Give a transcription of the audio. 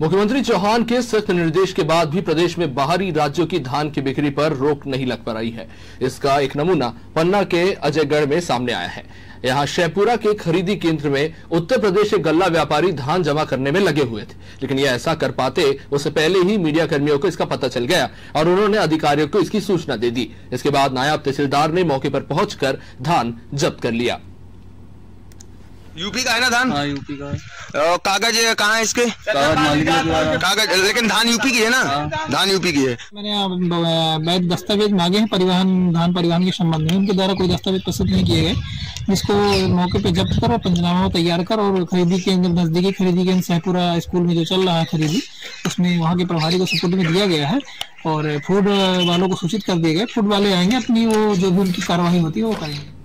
मुख्यमंत्री चौहान के सख्त निर्देश के बाद भी प्रदेश में बाहरी राज्यों की धान की बिक्री पर रोक नहीं लग पा रही है। इसका एक नमूना पन्ना के अजयगढ़ में सामने आया है। यहाँ शेपुरा के खरीदी केंद्र में उत्तर प्रदेश के गल्ला व्यापारी धान जमा करने में लगे हुए थे। लेकिन यह ऐसा कर पाते, उससे पहले ही मीडिया कर्मियों को इसका पता चल गया और उन्होंने अधिकारियों को इसकी सूचना दे दी। इसके बाद नायब तहसीलदार ने मौके पर पहुंचकर धान जब्त कर लिया। यूपी का है ना धान? हाँ यूपी का है। कागज़ कहाँ है इसके? कागज़ मालिक कागज़ लेकिन धान यूपी की है ना? धान यूपी की है। मैंने वैध दस्तावेज़ मांगे हैं परिवहन धान परिवहन के संबंध में। उनके द्वारा कोई दस्तावेज़ प्रस्तुत नहीं किए गए। जिसको मौके पे जब्त कर और पंचनामा तैयार कर और खरीदी केंद्र नजदीकी खरीदी केंद्र सहपुरा स्कूल में जो चल रहा है खरीदी उसमें वहाँ के प्रभारी को सपोर्ट में दिया गया है। और फ़ूड वालों को सूचित कर दिए गए फ़ूड वाले आएँगे अपनी वो जो भी उनकी कार्यवाही होती है वो करेंगे।